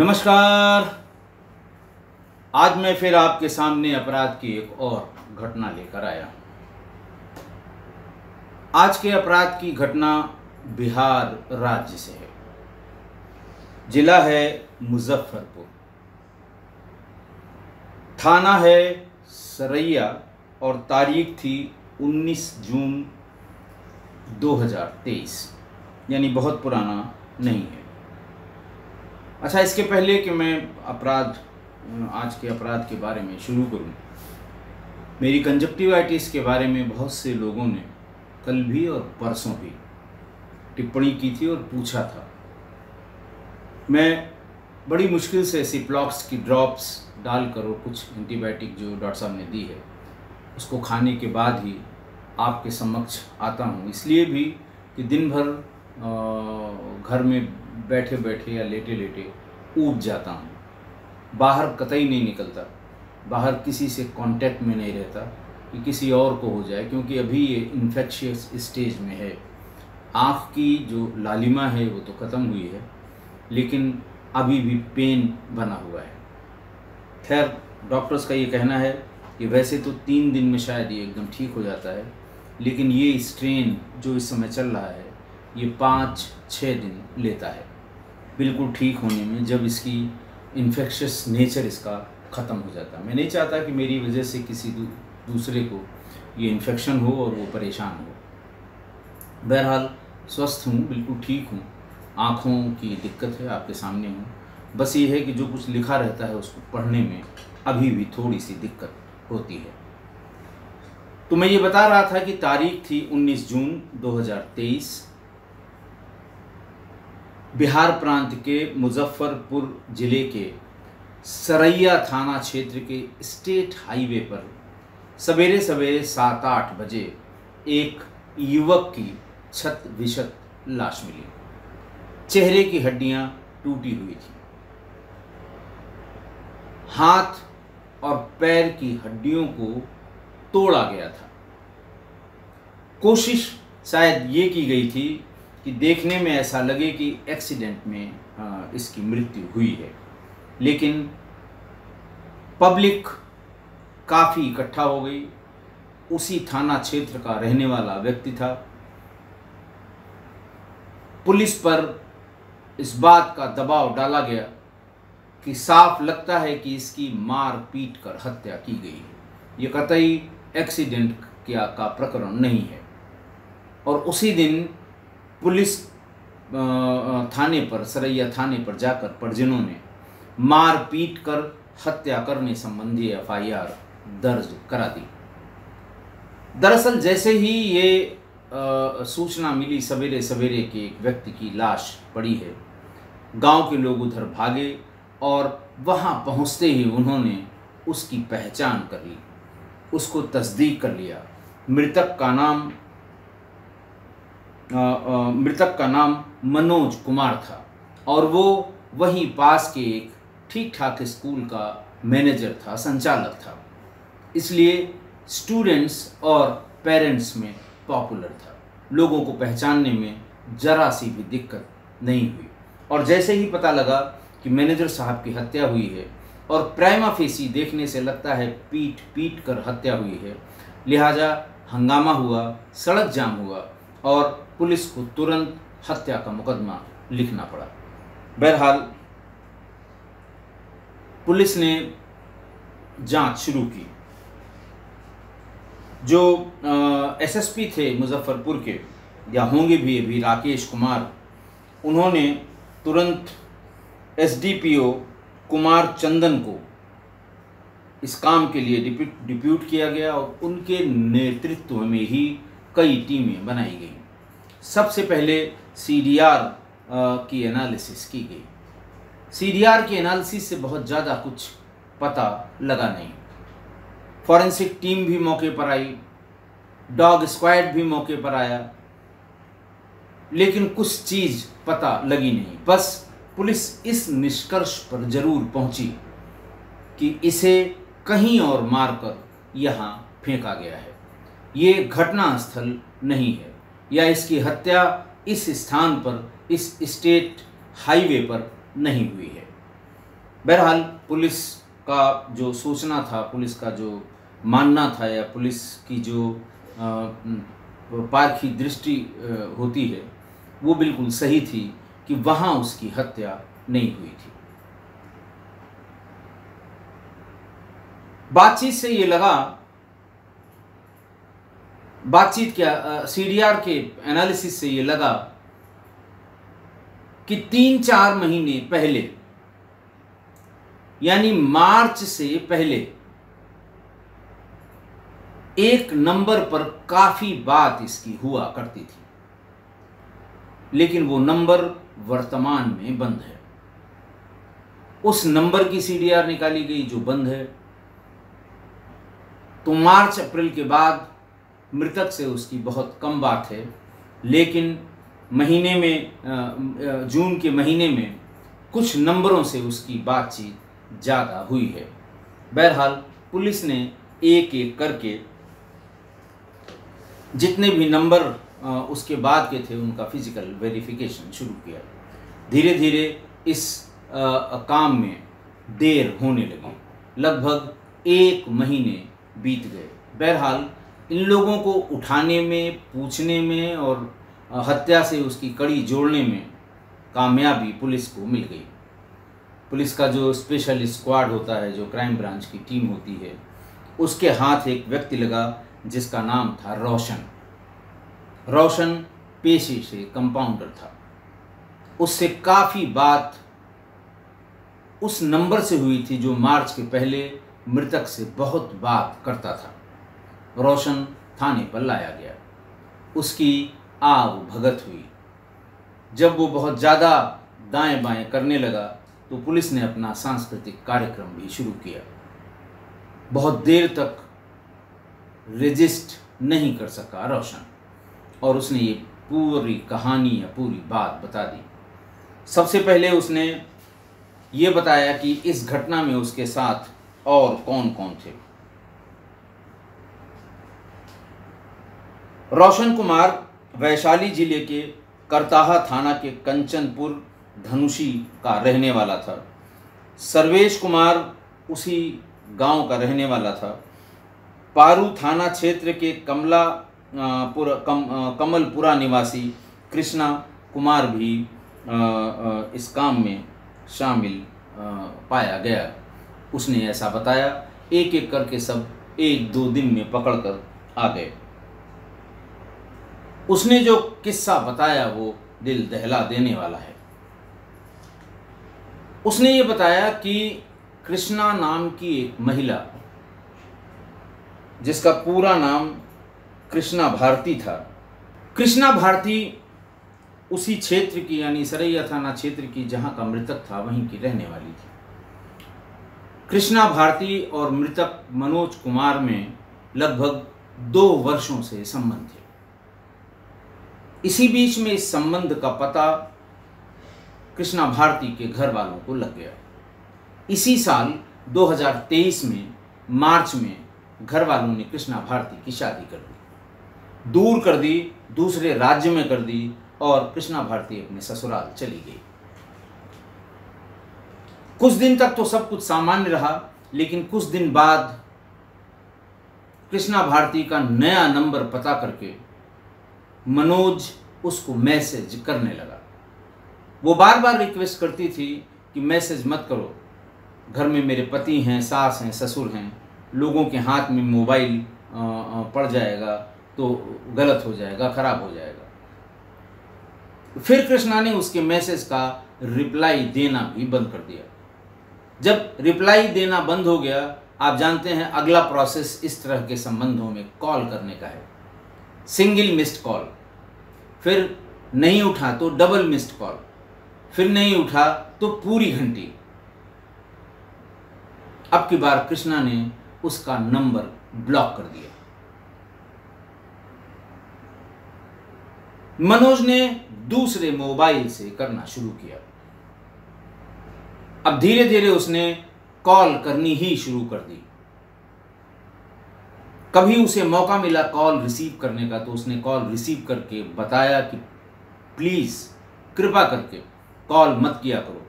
नमस्कार। आज मैं फिर आपके सामने अपराध की एक और घटना लेकर आया आज के अपराध की घटना बिहार राज्य से है। जिला है मुजफ्फरपुर। थाना है सरैया और तारीख थी 19 जून 2023 यानी बहुत पुराना नहीं है। अच्छा इसके पहले कि मैं अपराध, आज के अपराध के बारे में शुरू करूँ। मेरी कंजक्टिवाइटिस के बारे में बहुत से लोगों ने कल भी और परसों भी टिप्पणी की थी और पूछा था। मैं बड़ी मुश्किल से सिप्लॉक्स की ड्रॉप्स डालकर और कुछ एंटीबायोटिक जो डॉक्टर साहब ने दी है, उसको खाने के बाद ही आपके समक्ष आता हूँ। इसलिए भी कि दिन भर घर में बैठे बैठे या लेटे लेटे ऊब जाता हूँ। बाहर कतई नहीं निकलता। बाहर किसी से कांटेक्ट में नहीं रहता कि किसी और को हो जाए, क्योंकि अभी ये इन्फेक्शियस स्टेज में है। आँख की जो लालिमा है, वो तो ख़त्म हुई है, लेकिन अभी भी पेन बना हुआ है। खैर डॉक्टर्स का ये कहना है कि वैसे तो तीन दिन में शायद ये एकदम ठीक हो जाता है, लेकिन ये स्ट्रेन जो इस समय चल रहा है, ये पाँच छः दिन लेता है। बिल्कुल ठीक होने में जब इसकी इन्फेक्शस नेचर इसका ख़त्म हो जाता मैं नहीं चाहता कि मेरी वजह से किसी दू, दूसरे को ये इन्फेक्शन हो और वो परेशान हो। बहरहाल स्वस्थ हूँ बिल्कुल ठीक हूँ। आँखों की दिक्कत है आपके सामने हूँ। बस ये है कि जो कुछ लिखा रहता है उसको पढ़ने में अभी भी थोड़ी सी दिक्कत होती है। तो मैं ये बता रहा था कि तारीख थी 19 जून 2023 बिहार प्रांत के मुजफ्फरपुर ज़िले के सरैया थाना क्षेत्र के स्टेट हाईवे पर सवेरे सवेरे सात आठ बजे एक युवक की छत विशत लाश मिली। चेहरे की हड्डियाँ टूटी हुई थी। हाथ और पैर की हड्डियों को तोड़ा गया था। कोशिश शायद ये की गई थी कि देखने में ऐसा लगे कि एक्सीडेंट में इसकी मृत्यु हुई है। लेकिन पब्लिक काफ़ी इकट्ठा हो गई। उसी थाना क्षेत्र का रहने वाला व्यक्ति था। पुलिस पर इस बात का दबाव डाला गया कि साफ़ लगता है कि इसकी मार पीट कर हत्या की गई है। ये कतई एक्सीडेंट क्या का प्रकरण नहीं है। और उसी दिन पुलिस थाने पर सरैया थाने पर जाकर परिजनों ने मार पीट कर हत्या करने संबंधी एफआईआर दर्ज करा दी। दरअसल जैसे ही ये आ, सूचना मिली सवेरे सवेरे के एक व्यक्ति की लाश पड़ी है। गाँव के लोग उधर भागे और वहाँ पहुँचते ही उन्होंने उसकी पहचान कर ली उसको तस्दीक कर लिया। मृतक का नाम मृतक का नाम मनोज कुमार था। और वो वहीं पास के एक ठीक ठाक स्कूल का मैनेजर था, संचालक था। इसलिए स्टूडेंट्स और पेरेंट्स में पॉपुलर था। लोगों को पहचानने में ज़रा सी भी दिक्कत नहीं हुई। और जैसे ही पता लगा कि मैनेजर साहब की हत्या हुई है और प्राइमा फेसी देखने से लगता है पीट पीट कर हत्या हुई है, लिहाजा हंगामा हुआ, सड़क जाम हुआ और पुलिस को तुरंत हत्या का मुकदमा लिखना पड़ा। बहरहाल, पुलिस ने जाँच शुरू की। जो एसएसपी थे मुजफ्फरपुर के, या होंगे भी अभी राकेश कुमार, उन्होंने तुरंत एसडीपीओ कुमार चंदन को इस काम के लिए डिप्यूट किया गया और उनके नेतृत्व में ही कई टीमें बनाई गई। सबसे पहले सीडीआर की एनालिसिस की गई। सीडीआर की एनालिसिस से बहुत ज़्यादा कुछ पता लगा नहीं। फॉरेंसिक टीम भी मौके पर आई डॉग स्क्वाड भी मौके पर आया, लेकिन कुछ चीज़ पता लगी नहीं। बस पुलिस इस निष्कर्ष पर ज़रूर पहुँची कि इसे कहीं और मारकर यहाँ फेंका गया है। ये घटनास्थल नहीं है। या इसकी हत्या इस स्थान पर, इस स्टेट हाईवे पर नहीं हुई है। बहरहाल, पुलिस का जो सोचना था, पुलिस का जो मानना था या पुलिस की जो पारखी दृष्टि होती है, वो बिल्कुल सही थी कि वहाँ उसकी हत्या नहीं हुई थी। बातचीत से ये लगा बातचीत क्या सीडीआर के एनालिसिस से ये लगा कि तीन चार महीने पहले, यानी मार्च से पहले, एक नंबर पर काफ़ी बात इसकी हुआ करती थी। लेकिन वो नंबर वर्तमान में बंद है। उस नंबर की सीडीआर निकाली गई जो बंद है। तो मार्च, अप्रैल के बाद मृतक से उसकी बहुत कम बात है। लेकिन महीने में जून के महीने में कुछ नंबरों से उसकी बातचीत ज़्यादा हुई है। बहरहाल, पुलिस ने एक एक करके जितने भी नंबर उसके बाद के थे, उनका फ़िज़िकल वेरिफिकेशन शुरू किया। धीरे धीरे इस काम में देर होने लगी। लगभग एक महीने बीत गए। बहरहाल इन लोगों को उठाने में, पूछने में और हत्या से उसकी कड़ी जोड़ने में कामयाबी पुलिस को मिल गई। पुलिस का जो स्पेशल स्क्वाड होता है, जो क्राइम ब्रांच की टीम होती है, उसके हाथ एक व्यक्ति लगा जिसका नाम था रोशन। रोशन पेशे से कंपाउंडर था। उससे काफ़ी बात उस नंबर से हुई थी जो मार्च के पहले मृतक से बहुत बात करता था। रोशन थाने पर लाया गया। उसकी आग भगत हुई। जब वो बहुत ज़्यादा दाएँ बाएँ करने लगा तो पुलिस ने अपना सांस्कृतिक कार्यक्रम भी शुरू किया। बहुत देर तक रजिस्ट नहीं कर सका रोशन, और उसने ये पूरी कहानी या पूरी बात बता दी। सबसे पहले उसने ये बताया कि इस घटना में उसके साथ और कौन कौन थे? रोशन कुमार वैशाली ज़िले के करताहा थाना के कंचनपुर धनुषी का रहने वाला था। सर्वेश कुमार उसी गाँव का रहने वाला था। पारू थाना क्षेत्र के कमला पुर, कम कमलपुरा निवासी कृष्णा कुमार भी इस काम में शामिल पाया गया। उसने ऐसा बताया एक एक करके सब एक दो दिन में पकड़कर आ गए। उसने जो किस्सा बताया वो दिल दहला देने वाला है। उसने ये बताया कि कृष्णा नाम की एक महिला, जिसका पूरा नाम कृष्णा भारती था। कृष्णा भारती उसी क्षेत्र की, यानी सरैया थाना क्षेत्र की, जहाँ का मृतक था, वहीं की रहने वाली थी। कृष्णा भारती और मृतक मनोज कुमार में लगभग दो वर्षों से संबंध थे इसी बीच में इस संबंध का पता कृष्णा भारती के घर वालों को लग गया। इसी साल 2023 में मार्च में घर वालों ने कृष्णा भारती की शादी कर दी। दूर कर दी, दूसरे राज्य में कर दी और कृष्णा भारती अपने ससुराल चली गई। कुछ दिन तक तो सब कुछ सामान्य रहा, लेकिन कुछ दिन बाद कृष्णा भारती का नया नंबर पता करके मनोज उसको मैसेज करने लगा। वो बार बार रिक्वेस्ट करती थी कि मैसेज मत करो। घर में मेरे पति हैं, सास हैं, ससुर हैं, लोगों के हाथ में मोबाइल पड़ जाएगा तो गलत हो जाएगा, ख़राब हो जाएगा। फिर कृष्णा ने उसके मैसेज का रिप्लाई देना भी बंद कर दिया। जब रिप्लाई देना बंद हो गया, आप जानते हैं अगला प्रोसेस इस तरह के संबंधों में कॉल करने का है। Single missed call. फिर नहीं उठा तो डबल मिस्ड कॉल। फिर नहीं उठा तो पूरी घंटी। अब की बार कृष्णा ने उसका नंबर ब्लॉक कर दिया। मनोज ने दूसरे मोबाइल से करना शुरू किया। अब धीरे धीरे उसने कॉल करनी ही शुरू कर दी। कभी उसे मौका मिला कॉल रिसीव करने का तो उसने कॉल रिसीव करके बताया कि प्लीज़ कृपा करके कॉल मत किया करो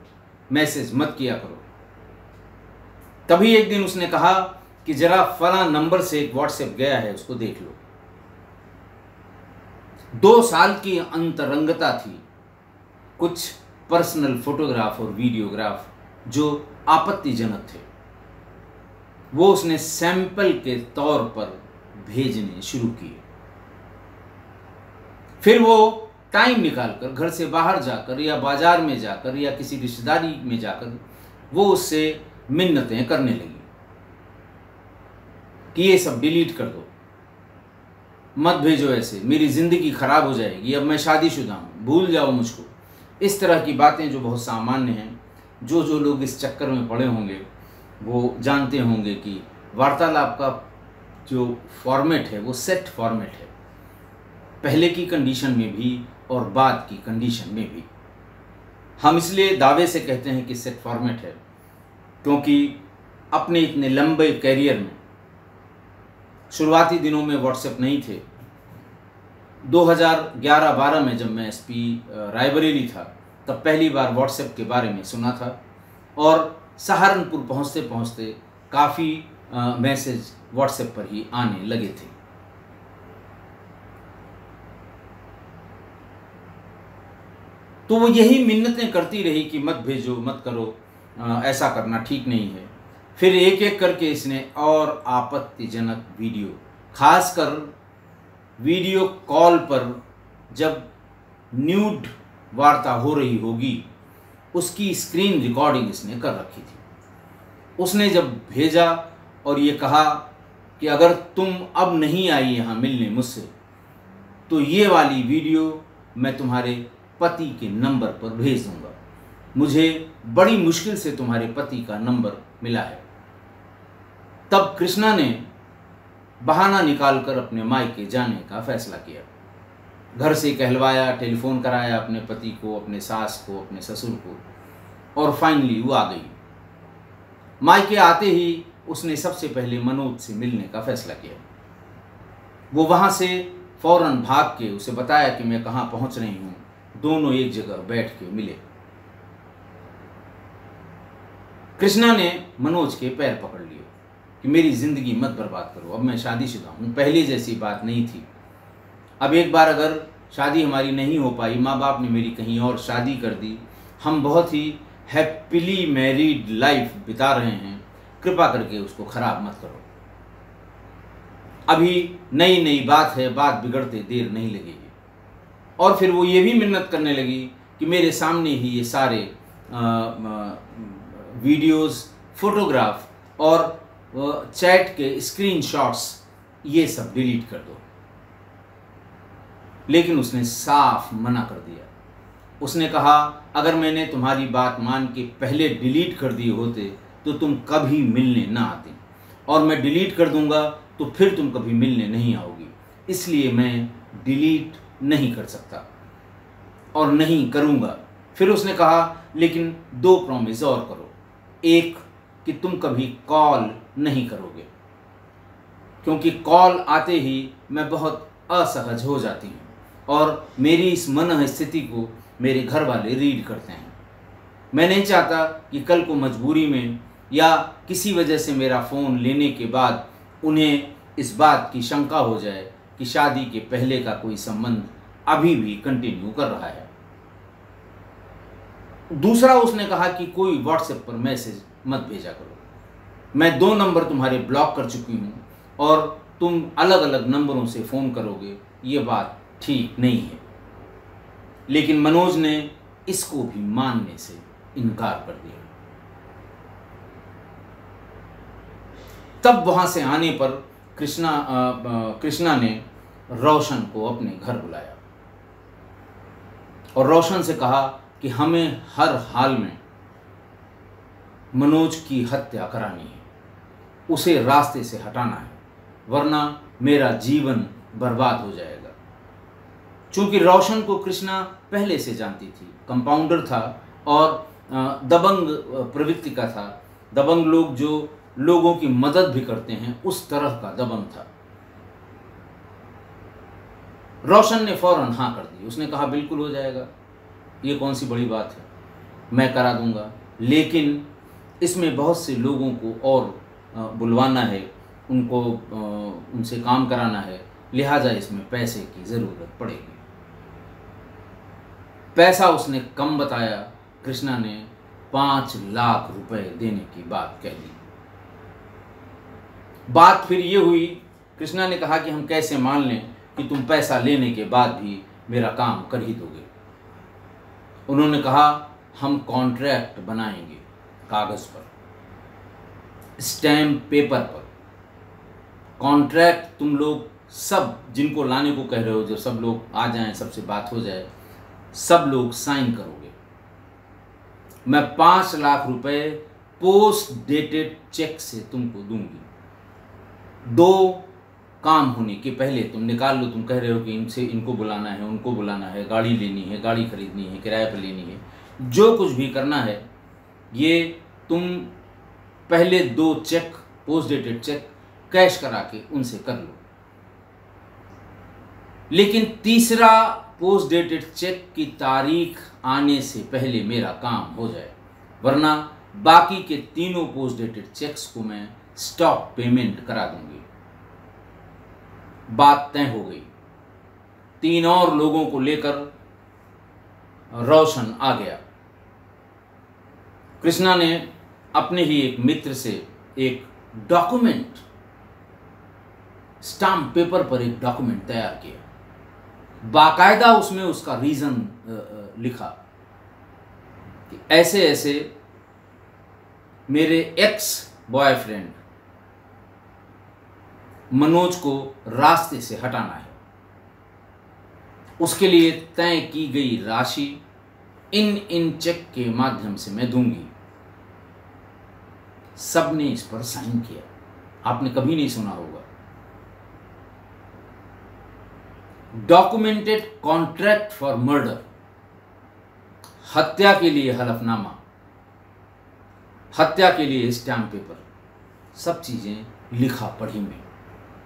मैसेज मत किया करो। तभी एक दिन उसने कहा कि जरा फला नंबर से एक व्हाट्सएप गया है, उसको देख लो। दो साल की अंतरंगता थी, कुछ पर्सनल फोटोग्राफ और वीडियोग्राफ जो आपत्तिजनक थे। वो उसने सैंपल के तौर पर भेजने शुरू किए। फिर वो टाइम निकालकर घर से बाहर जाकर या बाज़ार में जाकर या किसी रिश्तेदारी में जाकर वो उससे मिन्नतें करने लगी कि ये सब डिलीट कर दो। मत भेजो ऐसे, मेरी ज़िंदगी ख़राब हो जाएगी, अब मैं शादीशुदा हूँ, भूल जाओ मुझको। इस तरह की बातें जो बहुत सामान्य हैं जो जो लोग इस चक्कर में पड़े होंगे वो जानते होंगे कि वार्तालाप का जो फॉर्मेट है, वो सेट फॉर्मेट है। पहले की कंडीशन में भी और बाद की कंडीशन में भी। हम इसलिए दावे से कहते हैं कि सेट फॉर्मेट है, क्योंकि अपने इतने लंबे कैरियर में, शुरुआती दिनों में व्हाट्सएप नहीं थे। 2011-12 में जब मैं एसपी रायबरेली था, तब पहली बार व्हाट्सएप के बारे में सुना था। और सहारनपुर पहुँचते पहुँचते काफ़ी मैसेज व्हाट्सएप पर ही आने लगे थे। तो वो यही मिन्नतें करती रही कि मत भेजो मत करो आ, ऐसा करना ठीक नहीं है। फिर एक एक करके इसने और आपत्तिजनक वीडियो खासकर वीडियो कॉल पर जब न्यूड वार्ता हो रही होगी उसकी स्क्रीन रिकॉर्डिंग इसने कर रखी थी। उसने जब भेजा और ये कहा कि अगर तुम अब नहीं आई यहाँ मिलने मुझसे तो ये वाली वीडियो मैं तुम्हारे पति के नंबर पर भेज दूँगा। मुझे बड़ी मुश्किल से तुम्हारे पति का नंबर मिला है। तब कृष्णा ने बहाना निकालकर अपने मायके जाने का फैसला किया। घर से कहलवाया, टेलीफोन कराया अपने पति को, अपने सास को, अपने ससुर को, और फाइनली वो आ गई। मायके आते ही उसने सबसे पहले मनोज से मिलने का फैसला किया। वो वहाँ से फ़ौरन भाग के उसे बताया कि मैं कहाँ पहुँच रही हूँ। दोनों एक जगह बैठ के मिले। कृष्णा ने मनोज के पैर पकड़ लिए कि मेरी ज़िंदगी मत बर्बाद करो, अब मैं शादीशुदा हूँ। पहले जैसी बात नहीं थी। अब एक बार अगर शादी हमारी नहीं हो पाई माँ बाप ने मेरी कहीं और शादी कर दी, हम बहुत ही हैप्पीली मैरिड लाइफ बिता रहे हैं, कृपा करके उसको ख़राब मत करो। अभी नई नई बात है, बात बिगड़ते देर नहीं लगेगी। और फिर वो ये भी मिन्नत करने लगी कि मेरे सामने ही ये सारे वीडियोस फोटोग्राफ और चैट के स्क्रीनशॉट्स ये सब डिलीट कर दो। लेकिन उसने साफ़ मना कर दिया। उसने कहा, अगर मैंने तुम्हारी बात मान के पहले डिलीट कर दिए होते तो तुम कभी मिलने ना आते। और मैं डिलीट कर दूँगा तो फिर तुम कभी मिलने नहीं आओगी। इसलिए मैं डिलीट नहीं कर सकता और नहीं करूँगा। फिर उसने कहा, लेकिन दो प्रॉमिस और करो। एक, कि तुम कभी कॉल नहीं करोगे। क्योंकि कॉल आते ही मैं बहुत असहज हो जाती हूँ। और मेरी इस मन स्थिति को मेरे घर वाले रीड करते हैं। मैं नहीं चाहता कि कल को मजबूरी में या किसी वजह से मेरा फ़ोन लेने के बाद उन्हें इस बात की शंका हो जाए कि शादी के पहले का कोई संबंध अभी भी कंटिन्यू कर रहा है। दूसरा उसने कहा कि कोई व्हाट्सएप पर मैसेज मत भेजा करो। मैं दो नंबर तुम्हारे ब्लॉक कर चुकी हूँ और तुम अलग अलग नंबरों से फ़ोन करोगे, ये बात ठीक नहीं है। लेकिन मनोज ने इसको भी मानने से इनकार कर दिया। तब वहाँ से आने पर कृष्णा कृष्णा ने रोशन को अपने घर बुलाया। और रोशन से कहा कि हमें हर हाल में मनोज की हत्या करानी है। उसे रास्ते से हटाना है, वरना मेरा जीवन बर्बाद हो जाएगा। चूँकि रोशन को कृष्णा पहले से जानती थी कंपाउंडर था और दबंग प्रवृत्ति का था। दबंग लोग जो लोगों की मदद भी करते हैं, उस तरह का दबंग था। रोशन ने फ़ौरन हाँ कर दी। उसने कहा, बिल्कुल हो जाएगा। ये कौन सी बड़ी बात है? मैं करा दूँगा। लेकिन इसमें बहुत से लोगों को और बुलवाना है, उनको उनसे काम कराना है। लिहाजा इसमें पैसे की ज़रूरत पड़ेगी। पैसा उसने कम बताया। कृष्णा ने पाँच लाख रुपए देने की बात कह दी। बात फिर ये हुई, कृष्णा ने कहा कि हम कैसे मान लें कि तुम पैसा लेने के बाद भी मेरा काम कर ही दोगे। उन्होंने कहा, हम कॉन्ट्रैक्ट बनाएँगे कागज़ पर स्टैम्प पेपर पर। कॉन्ट्रैक्ट तुम लोग सब जिनको लाने को कह रहे हो, जो सब लोग आ जाएँ, सबसे बात हो जाए सब लोग साइन करोगे। मैं पाँच लाख रुपए पोस्ट डेटेड चेक से तुमको दूँगी। दो काम होने के पहले तुम निकाल लो, तुम कह रहे हो कि इनसे इनको बुलाना है, उनको बुलाना है, गाड़ी लेनी है, गाड़ी खरीदनी है, किराए पर लेनी है। जो कुछ भी करना है, ये तुम पहले दो cheque post dated cheque cash करा के उनसे कर लो। लेकिन तीसरा पोस्ट डेटेड चेक की तारीख आने से पहले मेरा काम हो जाए। वरना बाकी के तीनों पोस्ट डेटेड चेक्स को मैं स्टॉक पेमेंट करा दूँगी। बात तय हो गई। तीन और लोगों को लेकर रोशन आ गया। कृष्णा ने अपने ही एक मित्र से एक डॉक्यूमेंट स्टाम्प पेपर पर एक डॉक्यूमेंट तैयार किया। बाकायदा उसमें उसका रीजन लिखा। कि ऐसे ऐसे मेरे एक्स बॉयफ्रेंड मनोज को रास्ते से हटाना है। उसके लिए तय की गई राशि इन इन चेक के माध्यम से मैं दूँगी। सबने इस पर साइन किया। आपने कभी नहीं सुना होगा। डॉक्यूमेंटेड कॉन्ट्रैक्ट फॉर मर्डर हत्या के लिए हलफनामा। हत्या के लिए स्टैम्प पेपर सब चीज़ें लिखा पढ़ी में।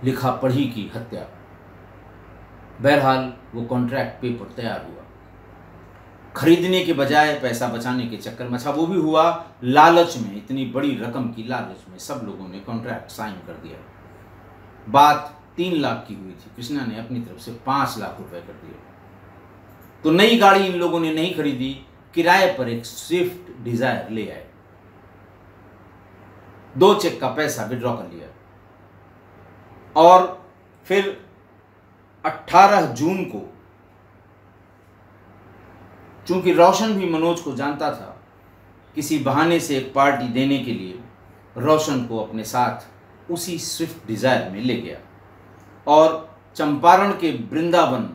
लिखा पढ़ी की हत्या। बहरहाल, वो कॉन्ट्रैक्ट पेपर तैयार हुआ। खरीदने के बजाय पैसा बचाने के चक्कर में अच्छा वो भी हुआ लालच में, इतनी बड़ी रकम की लालच में सब लोगों ने कॉन्ट्रैक्ट साइन कर दिया। बात तीन लाख की हुई थी। कृष्णा ने अपनी तरफ़ से पाँच लाख रुपए कर दिए। तो नई गाड़ी इन लोगों ने नहीं खरीदी, किराए पर एक स्विफ्ट डिज़ायर ले आए। दो चेक का पैसा विड्रॉ कर लिया। और फिर 18 जून को, चूँकि रोशन भी मनोज को जानता था, किसी बहाने से एक पार्टी देने के लिए रोशन को अपने साथ उसी स्विफ्ट डिज़ायर में ले गया। और चंपारण के वृंदावन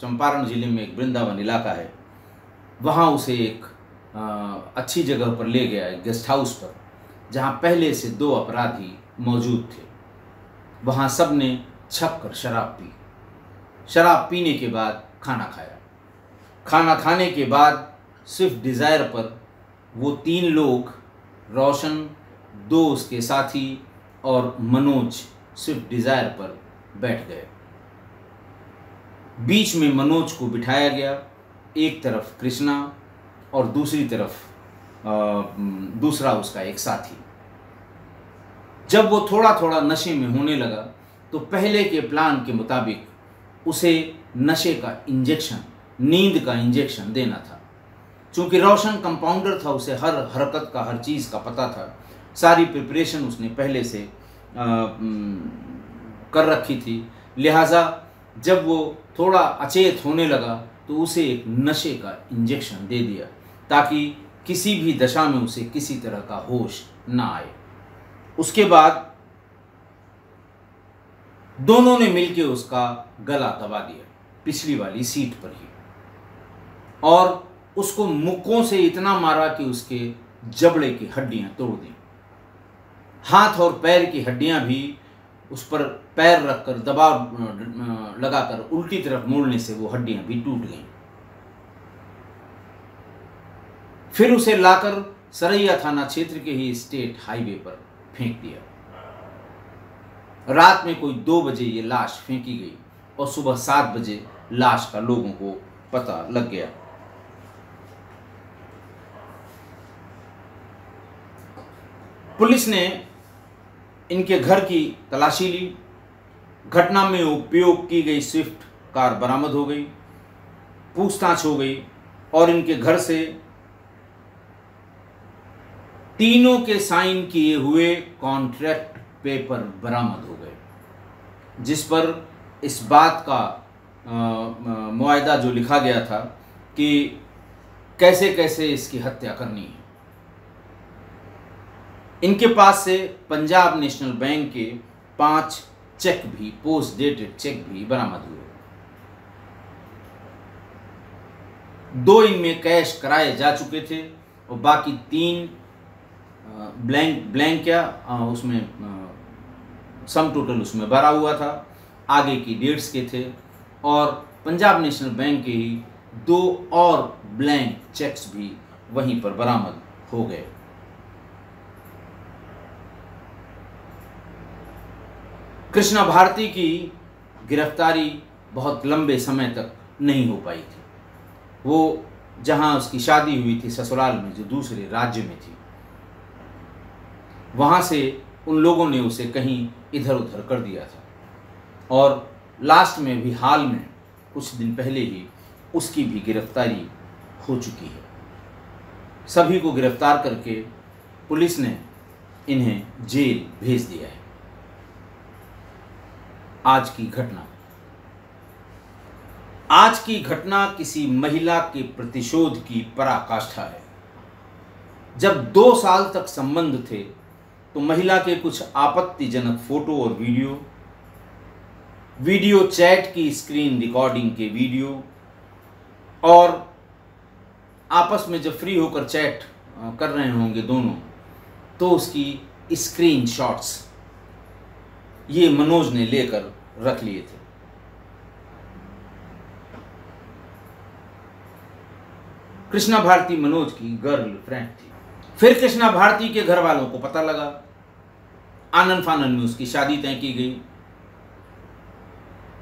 चंपारण ज़िले में एक वृंदावन इलाका है वहाँ उसे एक आ, अच्छी जगह पर ले गया एक गेस्ट हाउस पर जहाँ पहले से दो अपराधी मौजूद थे। वहाँ सबने छप कर शराब पी। शराब पीने के बाद खाना खाया। खाना खाने के बाद स्विफ्ट डिज़ायर पर वो तीन लोग रोशन दो उसके साथी और मनोज स्विफ्ट डिज़ायर पर बैठ गए। बीच में मनोज को बिठाया गया एक तरफ़ कृष्णा और दूसरी तरफ़ आ, दूसरा उसका एक साथी। जब वो थोड़ा थोड़ा नशे में होने लगा तो पहले के प्लान के मुताबिक उसे नशे का इंजेक्शन नींद का इंजेक्शन देना था। चूँकि रोशन कंपाउंडर था उसे हर हरकत का हर चीज़ का पता था सारी प्रिपरेशन उसने पहले से आ, कर रखी थी। लिहाजा जब वो थोड़ा अचेत होने लगा तो उसे एक नशे का इंजेक्शन दे दिया, ताकि किसी भी दशा में उसे किसी तरह का होश ना आए। उसके बाद दोनों ने मिलकर उसका गला दबा दिया, पिछली वाली सीट पर ही। और उसको मुक्कों से इतना मारा कि उसके जबड़े की हड्डियाँ तोड़ दी। हाथ और पैर की हड्डियाँ भी उस पर पैर रखकर, दबाव लगाकर उल्टी तरफ़ मोड़ने से वो हड्डियाँ भी टूट गईं। फिर उसे लाकर सरैया थाना क्षेत्र के ही स्टेट हाईवे पर फेंक दिया। रात में कोई दो बजे ये लाश फेंकी गई और सुबह सात बजे लाश का लोगों को पता लग गया। पुलिस ने इनके घर की तलाशी ली। घटना में उपयोग की गई स्विफ्ट कार बरामद हो गई, पूछताछ हो गई और इनके घर से तीनों के साइन किए हुए कॉन्ट्रैक्ट पेपर बरामद हो गए, जिस पर इस बात का मुआदा जो लिखा गया था कि कैसे कैसे इसकी हत्या करनी है। इनके पास से पंजाब नेशनल बैंक के पाँच चेक भी, पोस्ट डेटेड चेक भी बरामद हुए। दो इनमें कैश कराए जा चुके थे और बाकी तीन ब्लैंक ब्लैंक क्या उसमें सम टोटल उसमें भरा हुआ था। आगे की डेट्स के थे और पंजाब नेशनल बैंक के ही दो और ब्लैंक चेक्स भी वहीं पर बरामद हो गए। कृष्णा भारती की गिरफ्तारी बहुत लंबे समय तक नहीं हो पाई थी। वो जहाँ उसकी शादी हुई थी ससुराल में, जो दूसरे राज्य में थी, वहाँ से उन लोगों ने उसे कहीं इधर उधर कर दिया था। और लास्ट में भी हाल में, कुछ दिन पहले ही उसकी भी गिरफ्तारी हो चुकी है। सभी को गिरफ़्तार करके पुलिस ने इन्हें जेल भेज दिया है। आज की घटना। आज की घटना किसी महिला के प्रतिशोध की पराकाष्ठा है। जब दो साल तक संबंध थे तो महिला के कुछ आपत्तिजनक फ़ोटो और वीडियो वीडियो चैट की स्क्रीन रिकॉर्डिंग के वीडियो, और आपस में जब फ्री होकर चैट कर रहे होंगे दोनों तो उसकी स्क्रीन शॉट्स ये मनोज ने लेकर रख लिए थे। कृष्णा भारती मनोज की गर्ल फ्रेंड थी। फिर कृष्णा भारती के घर वालों को पता लगा। आनंद फानंद में उसकी शादी तय की गई।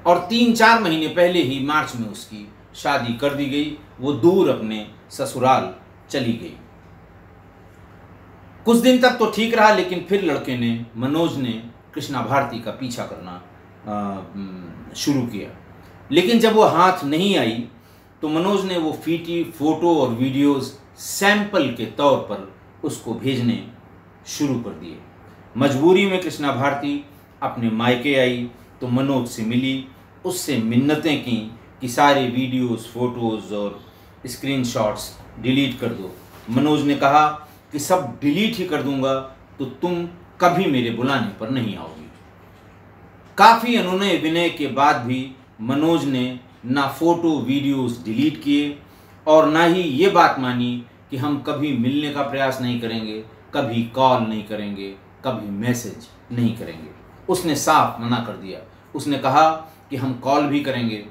और तीन चार महीने पहले ही मार्च में उसकी शादी कर दी गई। वो दूर अपने ससुराल चली गई। कुछ दिन तक तो ठीक रहा, लेकिन फिर लड़के ने, मनोज ने कृष्णा भारती का पीछा करना शुरू किया। लेकिन जब वो हाथ नहीं आई तो मनोज ने वो फीटी फ़ोटो और वीडियोस सैंपल के तौर पर उसको भेजने शुरू कर दिए। मजबूरी में कृष्णा भारती अपने मायके आई तो मनोज से मिली, उससे मिन्नतें की कि सारे वीडियोस फ़ोटोज़ और स्क्रीनशॉट्स डिलीट कर दो। मनोज ने कहा कि सब डिलीट ही कर दूँगा तो तुम कभी मेरे बुलाने पर नहीं आओगी। काफ़ी अनुनय विनय के बाद भी मनोज ने ना फ़ोटो वीडियोस डिलीट किए और ना ही ये बात मानी कि हम कभी मिलने का प्रयास नहीं करेंगे, कभी कॉल नहीं करेंगे, कभी मैसेज नहीं करेंगे। उसने साफ़ मना कर दिया। उसने कहा कि हम कॉल भी करेंगे,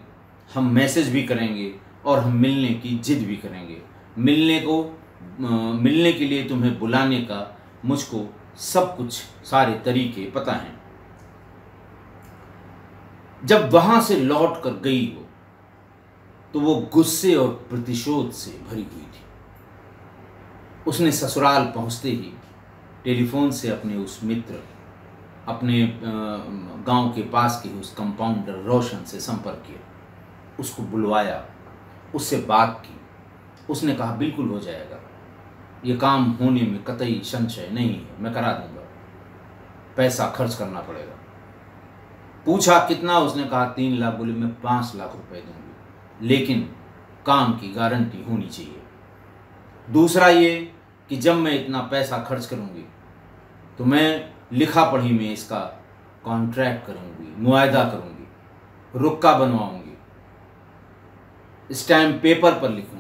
हम मैसेज भी करेंगे और हम मिलने की जिद भी करेंगे। मिलने को मिलने के लिए तुम्हें बुलाने का मुझको सब कुछ सारे तरीके पता हैं। जब वहाँ से लौट कर गई वो तो वो गुस्से और प्रतिशोध से भरी हुई थी। उसने ससुराल पहुँचते ही टेलीफोन से अपने उस मित्र, अपने गाँव के पास के उस कंपाउंडर रोशन से संपर्क किया। उसको बुलवाया, उससे बात की, उसने कहा, बिल्कुल हो जाएगा। ये काम होने में कतई संशय नहीं है, मैं करा दूँगा। पैसा खर्च करना पड़ेगा। पूछा कितना, उसने कहा तीन लाख, बोले मैं पाँच लाख रुपए दूँगी। लेकिन काम की गारंटी होनी चाहिए। दूसरा ये कि जब मैं इतना पैसा खर्च करूँगी तो मैं लिखा पढ़ी में इसका कॉन्ट्रैक्ट करूँगी, मुआयदा करूँगी, रुक्का बनवाऊँगी। स्टैम्प पेपर पर लिखूँगी।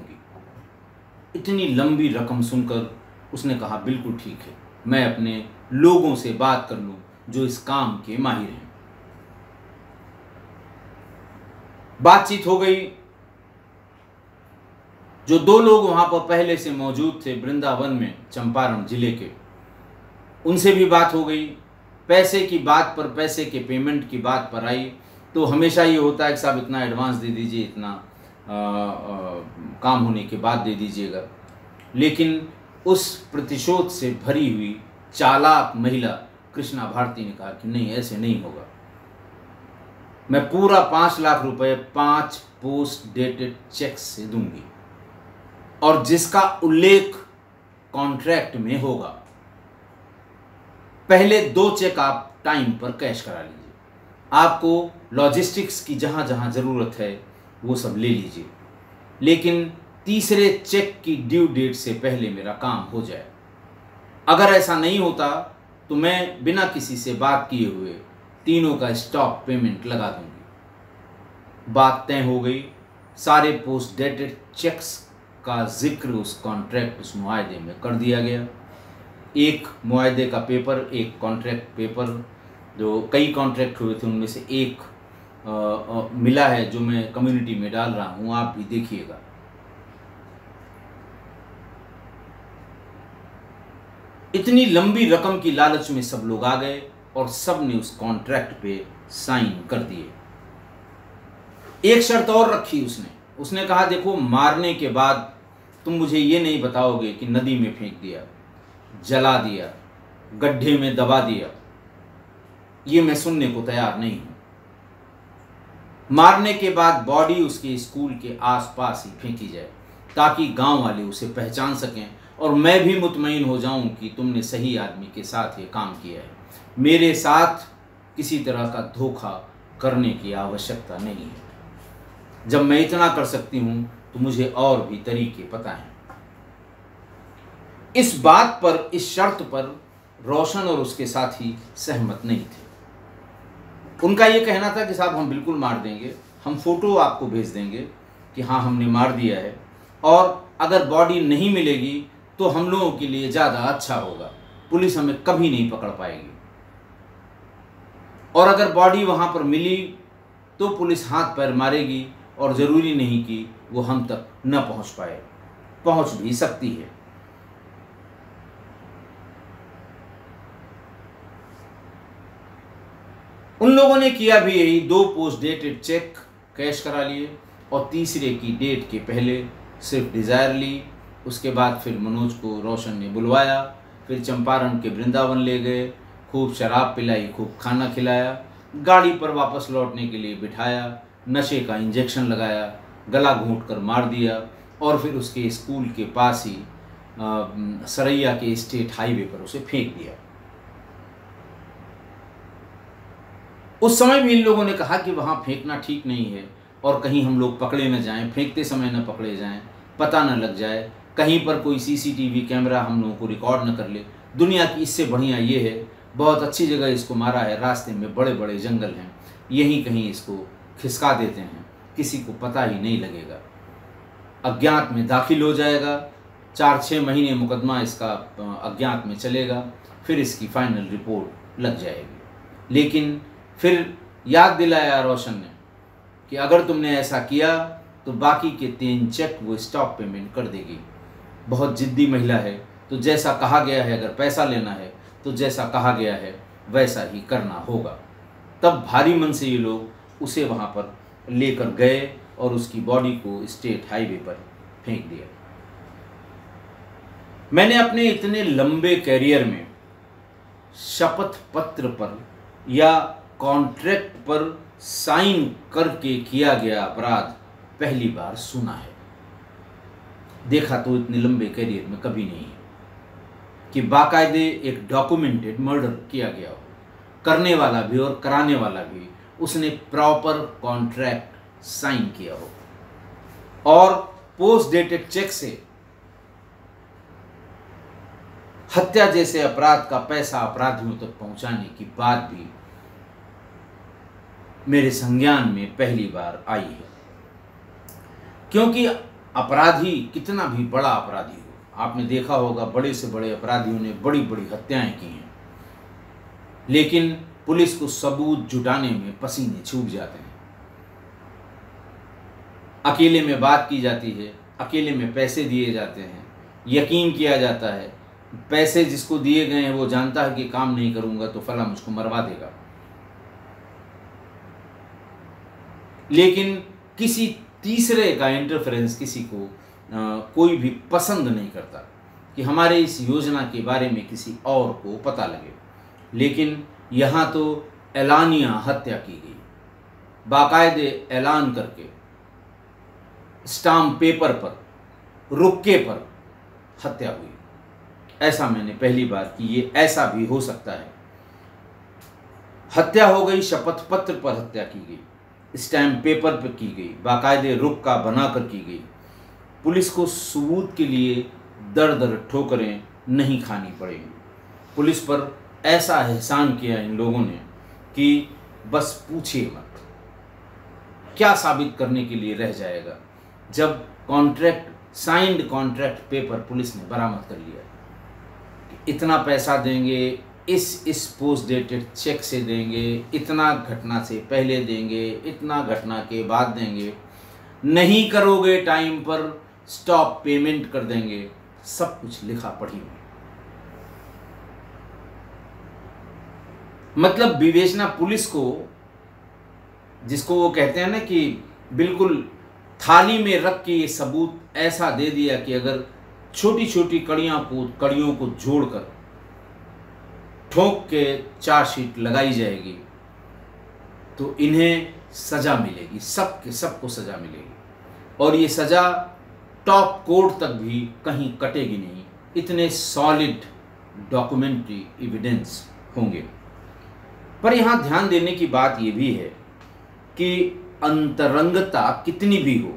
इतनी लंबी रकम सुनकर उसने कहा, बिल्कुल ठीक है, मैं अपने लोगों से बात कर लूँ जो इस काम के माहिर हैं. बातचीत हो गई, जो दो लोग वहाँ पर पहले से मौजूद थे वृंदावन में, चंपारण ज़िले के। उनसे भी बात हो गई, पैसे की बात पर, पैसे के पेमेंट की बात पर आई तो हमेशा ये होता है कि साहब, इतना एडवांस दे दीजिए, इतना काम होने के बाद दे दीजिएगा। लेकिन उस प्रतिशोध से भरी हुई चालाक महिला कृष्णा भारती ने कहा कि नहीं, ऐसे नहीं होगा। मैं पूरा पाँच लाख रुपए, पाँच पोस्ट डेटेड चेक से दूँगी। और जिसका उल्लेख कॉन्ट्रैक्ट में होगा, पहले दो चेक आप टाइम पर कैश करा लीजिए। आपको लॉजिस्टिक्स की जहाँ जहाँ ज़रूरत है वो सब ले लीजिए। लेकिन तीसरे चेक की ड्यू डेट से पहले मेरा काम हो जाए। अगर ऐसा नहीं होता तो मैं बिना किसी से बात किए हुए तीनों का स्टॉक पेमेंट लगा दूँगी। बात तय हो गई। सारे पोस्ट डेटेड चेक्स का ज़िक्र उस कॉन्ट्रैक्ट, उस मुआदे में कर दिया गया। एक मुआदे का पेपर, एक कॉन्ट्रैक्ट पेपर, जो कई कॉन्ट्रैक्ट हुए थे, उनमें से एक मिला है जो मैं कम्युनिटी में डाल रहा हूँ, आप भी देखिएगा। इतनी लंबी रकम की लालच में सब लोग आ गए और सबने उस कॉन्ट्रैक्ट पे साइन कर दिए। एक शर्त और रखी उसने। उसने कहा, देखो, मारने के बाद तुम मुझे ये नहीं बताओगे कि नदी में फेंक दिया, जला दिया, गड्ढे में दबा दिया। ये मैं सुनने को तैयार नहीं हूँ। मारने के बाद बॉडी उसके स्कूल के आसपास ही फेंकी जाए, ताकि गाँव वाले उसे पहचान सकें और मैं भी मुतमिन हो जाऊँ कि तुमने सही आदमी के साथ ये काम किया है। मेरे साथ किसी तरह का धोखा करने की आवश्यकता नहीं है। जब मैं इतना कर सकती हूँ तो मुझे और भी तरीके पता हैं। इस बात पर, इस शर्त पर रोशन और उसके साथी सहमत नहीं थे। उनका ये कहना था कि साहब, हम बिल्कुल मार देंगे। हम फ़ोटो आपको भेज देंगे कि हाँ हमने मार दिया है। और अगर बॉडी नहीं मिलेगी तो हम लोगों के लिए ज़्यादा अच्छा होगा। पुलिस हमें कभी नहीं पकड़ पाएगी। और अगर बॉडी वहाँ पर मिली तो पुलिस हाथ पैर मारेगी और ज़रूरी नहीं कि वो हम तक न पहुँच पाए। पहुँच भी सकती है। उन लोगों ने किया भी यही, दो पोस्ट डेटेड चेक कैश करा लिए और तीसरे की डेट के पहले सिर्फ़ डिज़ायर ली, उसके बाद फिर मनोज को रोशन ने बुलवाया, फिर चंपारण के वृंदावन ले गए, खूब शराब पिलाई, खूब खाना खिलाया, गाड़ी पर वापस लौटने के लिए बिठाया, नशे का इंजेक्शन लगाया, गला घूट कर मार दिया और फिर उसके स्कूल के पास ही सरैया के स्टेट हाईवे पर उसे फेंक दिया। उस समय भी इन लोगों ने कहा कि वहाँ फेंकना ठीक नहीं है और कहीं हम लोग पकड़े न जाएँ, फेंकते समय न पकड़े जाएँ, पता न लग जाए, कहीं पर कोई सीसीटीवी कैमरा हम लोगों को रिकॉर्ड न कर ले। दुनिया की इससे बढ़िया ये है, बहुत अच्छी जगह इसको मारा है, रास्ते में बड़े बड़े जंगल हैं, यहीं कहीं इसको खिसका देते हैं, किसी को पता ही नहीं लगेगा। अज्ञात में दाखिल हो जाएगा, चार छः महीने मुकदमा इसका अज्ञात में चलेगा, फिर इसकी फाइनल रिपोर्ट लग जाएगी। लेकिन फिर याद दिलाया रोशन ने कि अगर तुमने ऐसा किया तो बाकी के तीन चेक वो स्टॉक पेमेंट कर देगी। बहुत जिद्दी महिला है तो जैसा कहा गया है, अगर पैसा लेना है तो जैसा कहा गया है, वैसा ही करना होगा। तब भारी मन से ये लोग उसे वहाँ पर लेकर गए और उसकी बॉडी को स्टेट हाईवे पर फेंक दिया। मैंने अपने इतने लंबे कैरियर में शपथ पत्र पर या कॉन्ट्रैक्ट पर साइन करके किया गया अपराध पहली बार सुना है। देखा तो इतने लंबे करियर में कभी नहीं कि बाकायदे एक डॉक्यूमेंटेड मर्डर किया गया हो। करने वाला भी और कराने वाला भी उसने प्रॉपर कॉन्ट्रैक्ट साइन किया हो। और पोस्ट डेटेड चेक से हत्या जैसे अपराध का पैसा अपराधियों तक पहुँचाने की बात भी मेरे संज्ञान में पहली बार आई है। क्योंकि अपराधी कितना भी बड़ा अपराधी हो, आपने देखा होगा बड़े से बड़े अपराधियों ने बड़ी बड़ी हत्याएँ की हैं। लेकिन पुलिस को सबूत जुटाने में पसीने छूट जाते हैं। अकेले में बात की जाती है, अकेले में पैसे दिए जाते हैं, यकीन किया जाता है। पैसे जिसको दिए गए हैं वो जानता है कि काम नहीं करूँगा तो फला मुझको मरवा देगा। लेकिन किसी तीसरे का इंटरफेरेंस किसी को आ, कोई भी पसंद नहीं करता कि हमारे इस योजना के बारे में किसी और को पता लगे। लेकिन यहाँ तो एलानिया हत्या की गई। बाकायदे ऐलान करके स्टाम्प पेपर पर रुक्के पर हत्या हुई। ऐसा मैंने पहली बार कि ये ऐसा भी हो सकता है। हत्या हो गई शपथ पत्र पर हत्या की गई। स्टैम्प पेपर पर की गई, बाकायदे रुख का बनाकर की गई। पुलिस को सबूत के लिए दर दर ठोकरें नहीं खानी पड़ेंगी। पुलिस पर ऐसा एहसान किया इन लोगों ने कि बस पूछिए मत, क्या साबित करने के लिए रह जाएगा, जब contract signed contract paper police ने बरामद कर लिया। इतना पैसा देंगे इस इस पोस्ट डेटेड चेक से देंगे, इतना घटना से पहले देंगे, इतना घटना के बाद देंगे। नहीं करोगे टाइम पर, स्टॉप पेमेंट कर देंगे। सब कुछ लिखा पढ़ी में मतलब विवेचना पुलिस को, जिसको वो कहते हैं ना कि बिल्कुल थाली में रख के ये सबूत ऐसा दे दिया कि अगर छोटी छोटी कड़ियाँ को, कड़ियों को जोड़कर ठोक के चार्जशीट लगाई जाएगी तो इन्हें सज़ा मिलेगी, सब के सबको सज़ा मिलेगी। और ये सज़ा टॉप कोर्ट तक भी कहीं कटेगी नहीं, इतने सॉलिड डॉक्यूमेंट्री एविडेंस होंगे। पर यहाँ ध्यान देने की बात ये भी है कि अंतरंगता कितनी भी हो,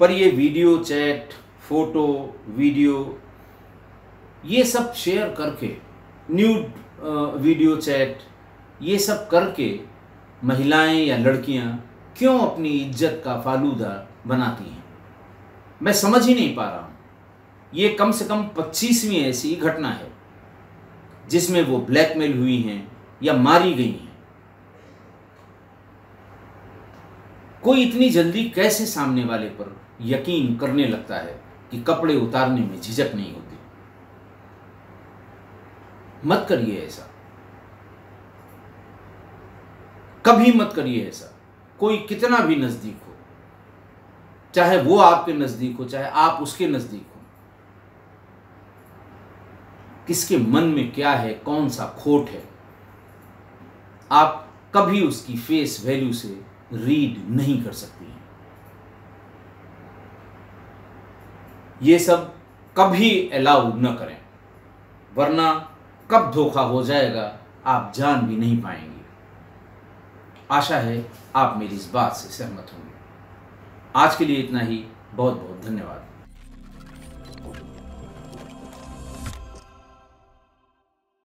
पर ये वीडियो चैट फ़ोटो वीडियो ये सब शेयर करके न्यूड वीडियो चैट ये सब करके महिलाएँ या लड़कियाँ क्यों अपनी इज़्ज़त का फालूदा बनाती हैं? मैं समझ ही नहीं पा रहा हूँ। ये कम से कम पच्चीसवीं ऐसी घटना है, जिसमें वो ब्लैकमेल हुई हैं या मारी गई हैं। कोई इतनी जल्दी कैसे सामने वाले पर यकीन करने लगता है कि कपड़े उतारने में झिझक नहीं होती? मत करिए ऐसा। कभी मत करिए ऐसा। कोई कितना भी नज़दीक हो, चाहे वो आपके नज़दीक हो, चाहे आप उसके नज़दीक हो, किसके मन में क्या है, कौन सा खोट है, आप कभी उसकी फेस वैल्यू से रीड नहीं कर सकती हैं। ये सब कभी अलाउ न करें, वरना कब धोखा हो जाएगा, आप जान भी नहीं पाएँगे। आशा है आप मेरी इस बात से सहमत होंगे। आज के लिए इतना ही। बहुत बहुत धन्यवाद।